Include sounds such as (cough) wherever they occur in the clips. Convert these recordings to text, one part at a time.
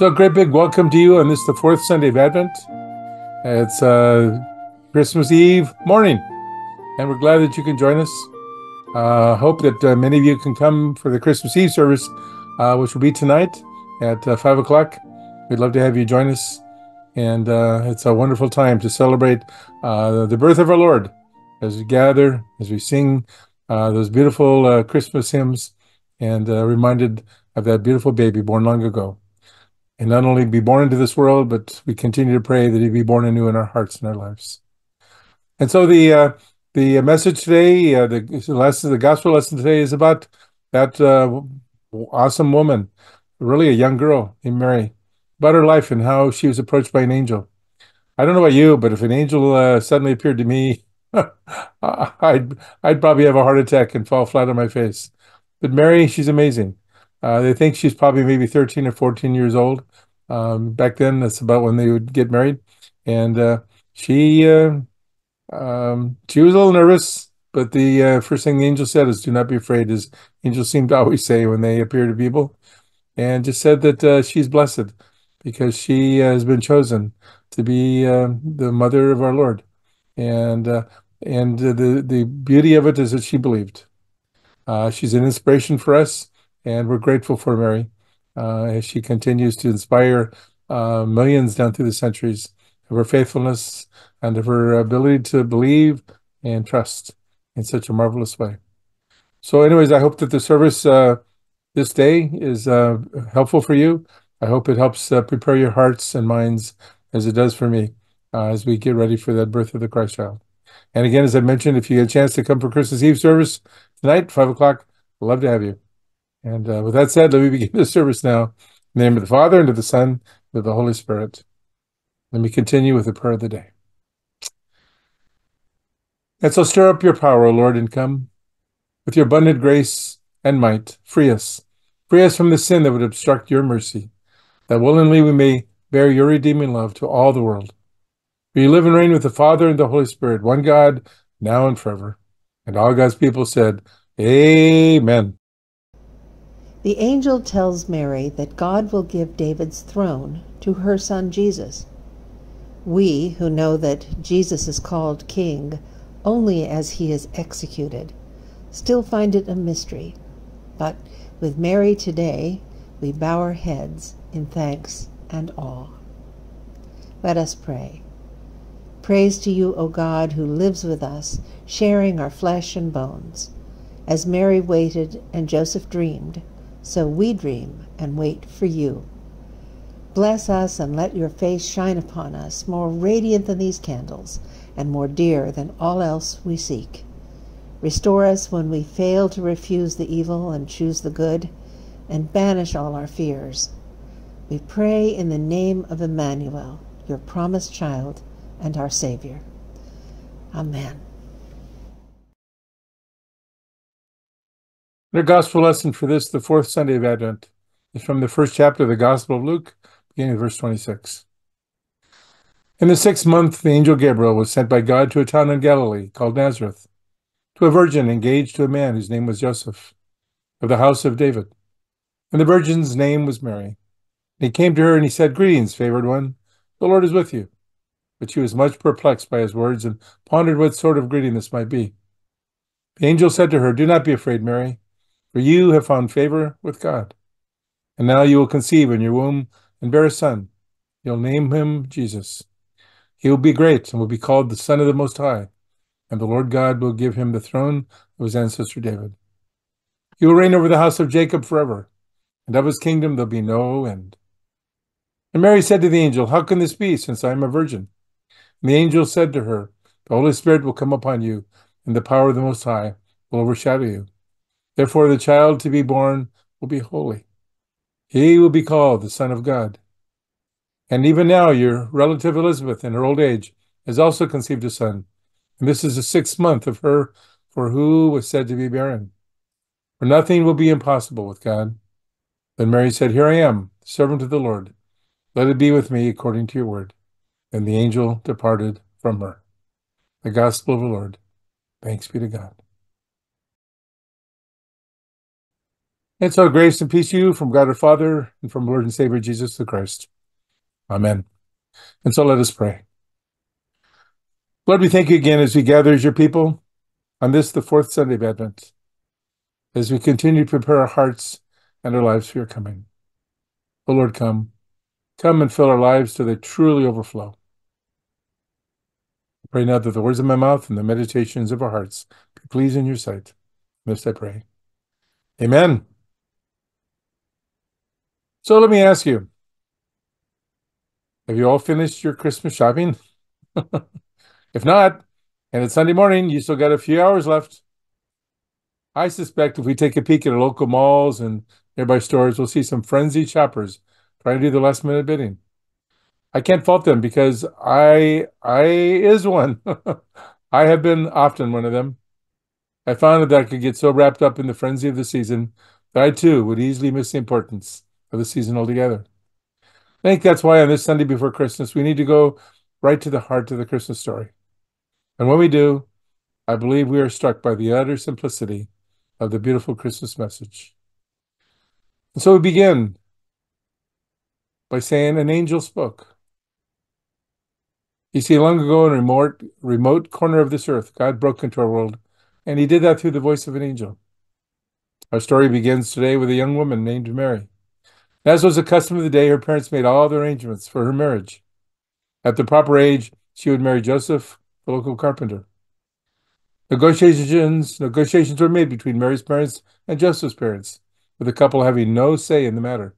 So, a great big welcome to you on this, the fourth Sunday of Advent. It's uh, Christmas Eve morning, and we're glad that you can join us. Uh, hope that uh, many of you can come for the Christmas Eve service, uh, which will be tonight at uh, 5 o'clock. We'd love to have you join us, and uh, it's a wonderful time to celebrate uh, the birth of our Lord as we gather, as we sing uh, those beautiful uh, Christmas hymns, and uh, reminded of that beautiful baby born long ago and not only be born into this world, but we continue to pray that he be born anew in our hearts and our lives. And so the uh, the message today, uh, the lesson, the gospel lesson today is about that uh, awesome woman, really a young girl named Mary, about her life and how she was approached by an angel. I don't know about you, but if an angel uh, suddenly appeared to me, (laughs) I'd I'd probably have a heart attack and fall flat on my face. But Mary, she's amazing. Uh, they think she's probably maybe 13 or 14 years old. Um, back then, that's about when they would get married. And uh, she uh, um, she was a little nervous, but the uh, first thing the angel said is, "Do not be afraid," as angels seem to always say when they appear to people, and just said that uh, she's blessed because she has been chosen to be uh, the mother of our Lord, and and the the beauty of it is that she believed. she's an inspiration for us and we're grateful for Mary uh, as she continues to inspire uh, millions down through the centuries of her faithfulness and of her ability to believe and trust in such a marvelous way. So, anyways, I hope that the service uh, this day is uh, helpful for you. I hope it helps uh, prepare your hearts and minds as it does for me uh, as we get ready for that birth of the Christ child. And again, as I mentioned, if you get a chance to come for Christmas Eve service tonight, five o'clock, love to have you. And uh, with that said, let me begin (laughs) the service now. In the name of the Father, and of the Son, and of the Holy Spirit. Let me continue with the prayer of the day. And so stir up your power, O Lord, and come. With your abundant grace and might, free us. Free us from the sin that would obstruct your mercy, that willingly we may bear your redeeming love to all the world. You live and reign with the Father and the Holy Spirit, one God, now and forever. And all God's people said, Amen. The angel tells Mary that God will give David's throne to her son Jesus. We, who know that Jesus is called King only as he is executed, still find it a mystery. But with Mary today, we bow our heads in thanks and awe. Let us pray. Praise to you, O God, who lives with us, sharing our flesh and bones. As Mary waited and Joseph dreamed, so we dream and wait for you. Bless us and let your face shine upon us, more radiant than these candles, and more dear than all else we seek. Restore us when we fail to refuse the evil and choose the good, and banish all our fears. We pray in the name of Emmanuel, your promised child and our Savior. Amen. Our gospel lesson for this, the fourth Sunday of Advent, is from the first chapter of the Gospel of Luke, beginning with verse 26. In the sixth month, the angel Gabriel was sent by God to a town in Galilee called Nazareth, to a virgin engaged to a man whose name was Joseph, of the house of David. And the virgin's name was Mary. And he came to her and he said, Greetings, favored one, the Lord is with you. But she was much perplexed by his words and pondered what sort of greeting this might be. The angel said to her, Do not be afraid, Mary for you have found favor with God. And now you will conceive in your womb and bear a son. You'll name him Jesus. He will be great and will be called the Son of the Most High, and the Lord God will give him the throne of his ancestor David. He will reign over the house of Jacob forever, and of his kingdom there'll be no end. And Mary said to the angel, How can this be, since I am a virgin? And the angel said to her, The Holy Spirit will come upon you, and the power of the Most High will overshadow you. Therefore, the child to be born will be holy. He will be called the Son of God. And even now, your relative Elizabeth, in her old age, has also conceived a son. And this is the sixth month of her for who was said to be barren. For nothing will be impossible with God. Then Mary said, Here I am, servant of the Lord. Let it be with me according to your word. And the angel departed from her. The gospel of the Lord. Thanks be to God. And so grace and peace to you from God our Father and from Lord and Savior Jesus the Christ. Amen. And so let us pray. Lord, we thank you again as we gather as your people on this, the fourth Sunday of Advent, as we continue to prepare our hearts and our lives for your coming. O Lord, come. Come and fill our lives till they truly overflow. I pray now that the words of my mouth and the meditations of our hearts be pleasing in your sight. This I pray. Amen. So let me ask you have you all finished your Christmas shopping? (laughs) if not, and it's Sunday morning, you still got a few hours left. I suspect if we take a peek at local malls and nearby stores, we'll see some frenzied shoppers trying to do the last minute bidding. I can't fault them because I I is one. (laughs) I have been often one of them. I found that I could get so wrapped up in the frenzy of the season that I too would easily miss the importance of the season altogether. I think that's why on this Sunday before Christmas, we need to go right to the heart of the Christmas story. And when we do, I believe we are struck by the utter simplicity of the beautiful Christmas message. And so we begin by saying an angel spoke. You see, long ago in a remote, remote corner of this earth, God broke into our world, and he did that through the voice of an angel. Our story begins today with a young woman named Mary. As was the custom of the day, her parents made all the arrangements for her marriage. At the proper age, she would marry Joseph, the local carpenter. Negotiations negotiations were made between Mary's parents and Joseph's parents, with the couple having no say in the matter.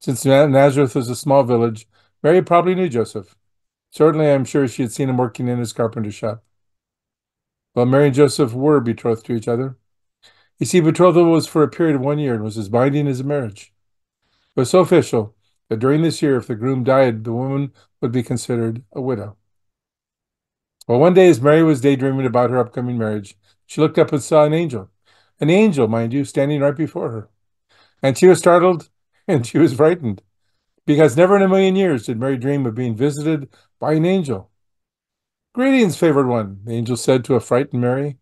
Since Nazareth was a small village, Mary probably knew Joseph. Certainly, I'm sure she had seen him working in his carpenter shop. Well, Mary and Joseph were betrothed to each other. You see, betrothal was for a period of one year and was as binding as a marriage was so official that during this year, if the groom died, the woman would be considered a widow. Well, one day, as Mary was daydreaming about her upcoming marriage, she looked up and saw an angel. An angel, mind you, standing right before her. And she was startled (laughs) and she was frightened because never in a million years did Mary dream of being visited by an angel. Greetings, favored one, the angel said to a frightened Mary.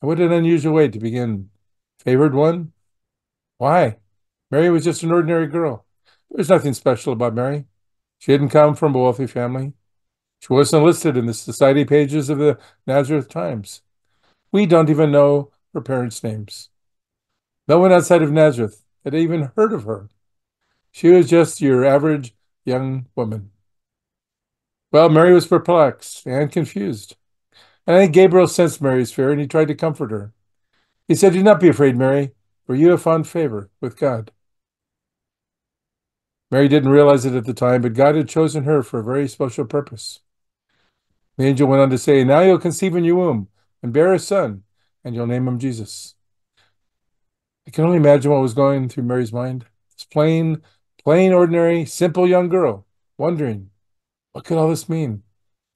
What an unusual way to begin. Favored one? Why? Mary was just an ordinary girl. There was nothing special about Mary. She hadn't come from a wealthy family. She wasn't listed in the society pages of the Nazareth Times. We don't even know her parents' names. No one outside of Nazareth had even heard of her. She was just your average young woman. Well, Mary was perplexed and confused. And I think Gabriel sensed Mary's fear and he tried to comfort her. He said, Do not be afraid, Mary, for you have found favor with God. Mary didn't realize it at the time, but God had chosen her for a very special purpose. The angel went on to say, Now you'll conceive in your womb and bear a son, and you'll name him Jesus. I can only imagine what was going through Mary's mind. This plain, plain, ordinary, simple young girl, wondering, what could all this mean?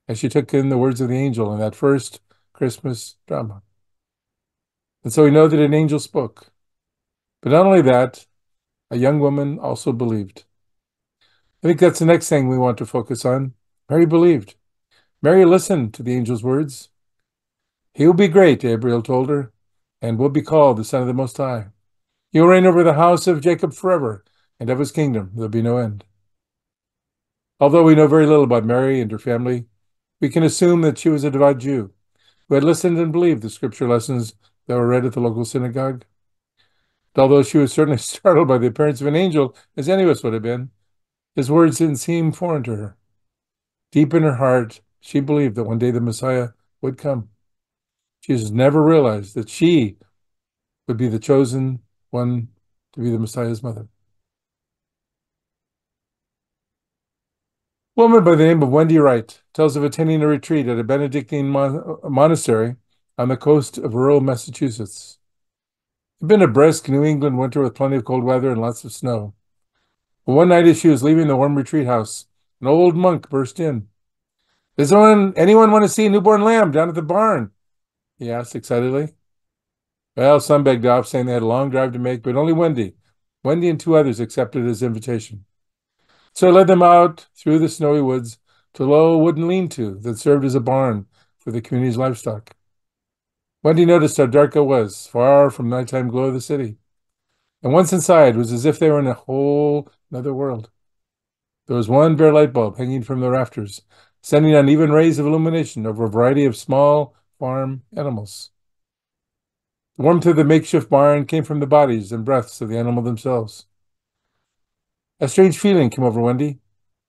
As she took in the words of the angel in that first Christmas drama. And so we know that an angel spoke. But not only that, a young woman also believed. I think that's the next thing we want to focus on. Mary believed. Mary listened to the angel's words. He will be great, Gabriel told her, and will be called the Son of the Most High. He will reign over the house of Jacob forever, and of his kingdom there will be no end. Although we know very little about Mary and her family, we can assume that she was a devout Jew who had listened and believed the scripture lessons that were read at the local synagogue. Although she was certainly (laughs) startled by the appearance of an angel, as any of us would have been, his words didn't seem foreign to her. Deep in her heart, she believed that one day the Messiah would come. She has never realized that she would be the chosen one to be the Messiah's mother. A woman by the name of Wendy Wright tells of attending a retreat at a Benedictine mon monastery on the coast of rural Massachusetts. It had been a brisk New England winter with plenty of cold weather and lots of snow. One night as she was leaving the warm retreat house, an old monk burst in. Does anyone, anyone want to see a newborn lamb down at the barn? He asked excitedly. Well, some begged off, saying they had a long drive to make, but only Wendy. Wendy and two others accepted his invitation. So I led them out through the snowy woods to a low wooden lean-to that served as a barn for the community's livestock. Wendy noticed how dark it was, far from nighttime glow of the city. And once inside, it was as if they were in a whole another world. There was one bare light bulb hanging from the rafters, sending uneven rays of illumination over a variety of small farm animals. The warmth of the makeshift barn came from the bodies and breaths of the animal themselves. A strange feeling came over Wendy.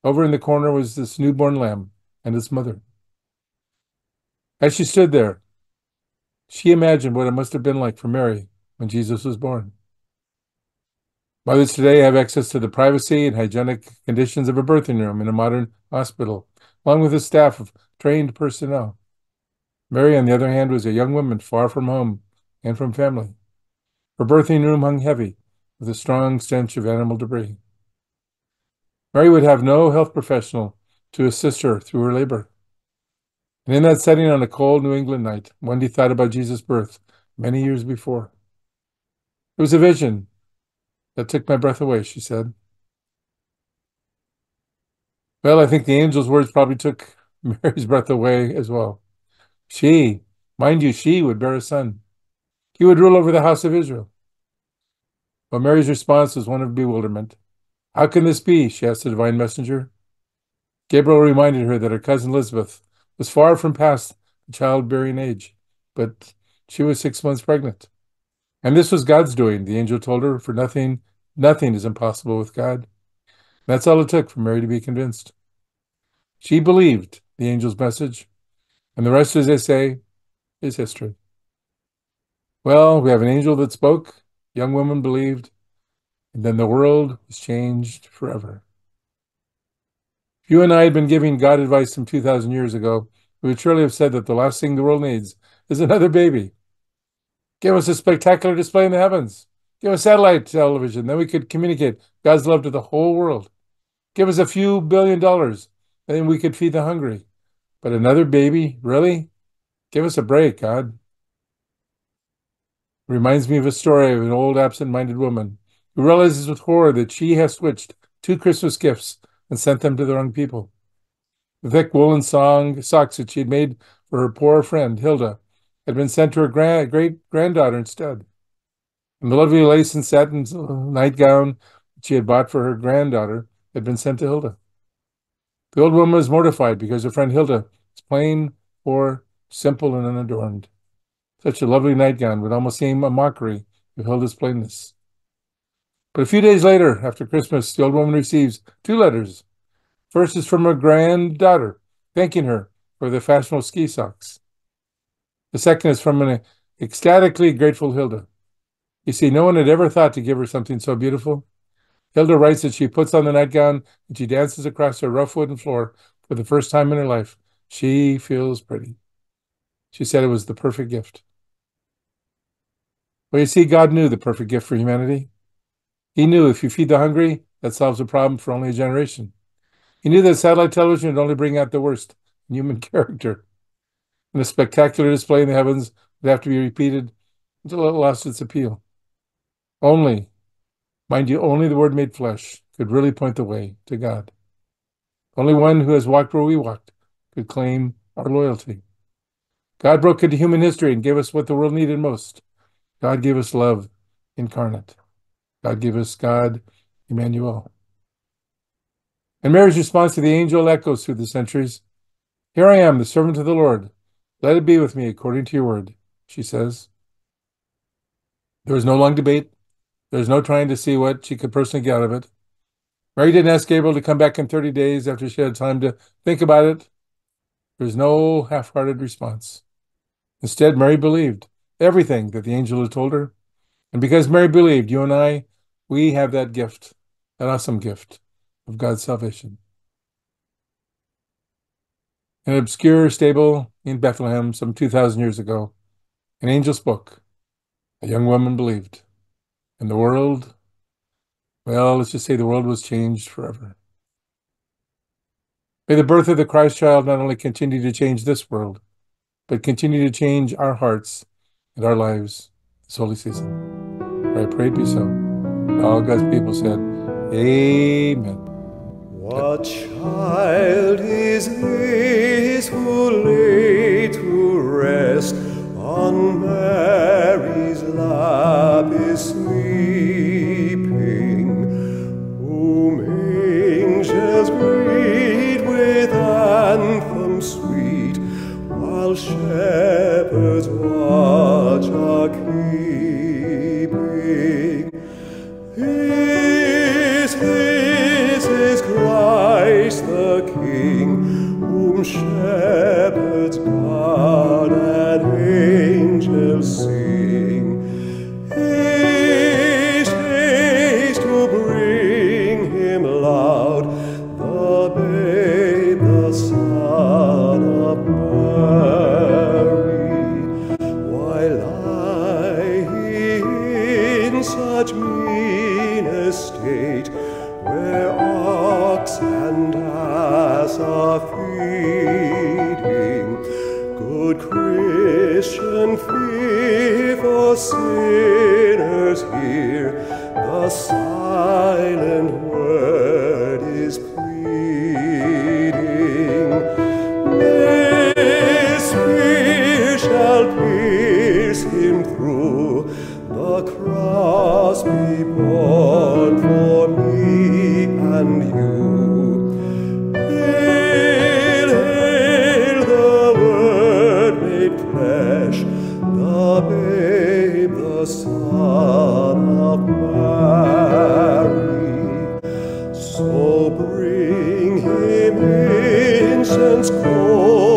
Over in the corner was this newborn lamb and its mother. As she stood there, she imagined what it must have been like for Mary when Jesus was born. Mothers today have access to the privacy and hygienic conditions of a birthing room in a modern hospital, along with a staff of trained personnel. Mary, on the other hand, was a young woman far from home and from family. Her birthing room hung heavy with a strong stench of animal debris. Mary would have no health professional to assist her through her labor. And in that setting on a cold New England night, Wendy thought about Jesus' birth many years before. It was a vision that took my breath away, she said. Well, I think the angel's words probably took (laughs) Mary's breath away as well. She, mind you, she would bear a son. He would rule over the house of Israel. But Mary's response was one of bewilderment. How can this be? she asked the divine messenger. Gabriel reminded her that her cousin Elizabeth was far from past the childbearing age, but she was six months pregnant. And this was God's doing, the angel told her, for nothing, nothing is impossible with God. That's all it took for Mary to be convinced. She believed the angel's message, and the rest, as they say, is history. Well, we have an angel that spoke, young woman believed, and then the world was changed forever. If you and I had been giving God advice some 2,000 years ago, we would surely have said that the last thing the world needs is another baby. Give us a spectacular display in the heavens. Give us satellite television, then we could communicate God's love to the whole world. Give us a few billion dollars, then we could feed the hungry. But another baby? Really? Give us a break, God reminds me of a story of an old absent-minded woman who realizes with horror that she has switched two Christmas gifts and sent them to the wrong people. The thick woolen song, socks that she had made for her poor friend, Hilda, had been sent to her grand, great granddaughter instead. And the lovely lace and satin nightgown she had bought for her granddaughter had been sent to Hilda. The old woman was mortified because her friend Hilda was plain, poor, simple, and unadorned. Such a lovely nightgown would almost seem a mockery of Hilda's plainness. But a few days later, after Christmas, the old woman receives two letters. First is from her granddaughter, thanking her for the fashionable ski socks. The second is from an ecstatically grateful Hilda. You see, no one had ever thought to give her something so beautiful. Hilda writes that she puts on the nightgown and she dances across her rough wooden floor for the first time in her life. She feels pretty. She said it was the perfect gift. Well, you see, God knew the perfect gift for humanity. He knew if you feed the hungry, that solves a problem for only a generation. He knew that satellite television would only bring out the worst in human (laughs) character. And a spectacular display in the heavens would have to be repeated until it lost its appeal. Only, mind you, only the Word made flesh could really point the way to God. Only one who has walked where we walked could claim our loyalty. God broke into human history and gave us what the world needed most God gave us love incarnate. God gave us God, Emmanuel. And Mary's response to the angel echoes through the centuries. Here I am, the servant of the Lord. Let it be with me according to your word, she says. There was no long debate. There was no trying to see what she could personally get out of it. Mary didn't ask Gabriel to come back in 30 days after she had time to think about it. There was no half hearted response. Instead, Mary believed everything that the angel had told her. And because Mary believed, you and I, we have that gift, that awesome gift of God's salvation. An obscure stable in Bethlehem some 2,000 years ago, an angel spoke. A young woman believed. And the world, well, let's just say the world was changed forever. May the birth of the Christ child not only continue to change this world, but continue to change our hearts and our lives this holy season. I pray it be so. All God's people said, Amen. What child is this who est an me see. the silent word is pleased. So bring him incense cold.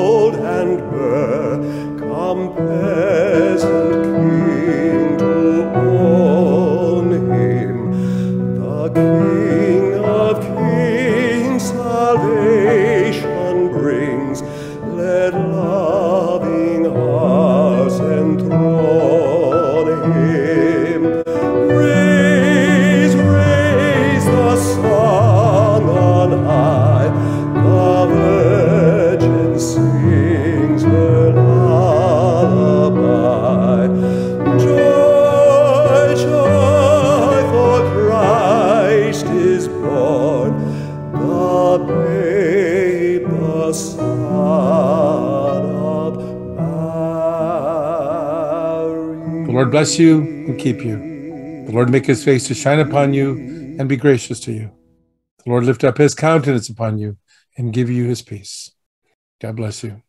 bless you and keep you. The Lord make his face to shine upon you and be gracious to you. The Lord lift up his countenance upon you and give you his peace. God bless you.